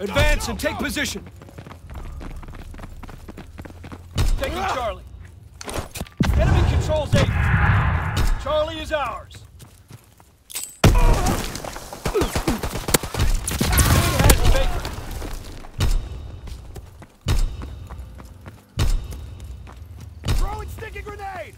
Advance and take position. Taking Charlie. Enemy controls eight. Charlie is ours. has Baker. stick sticky grenade!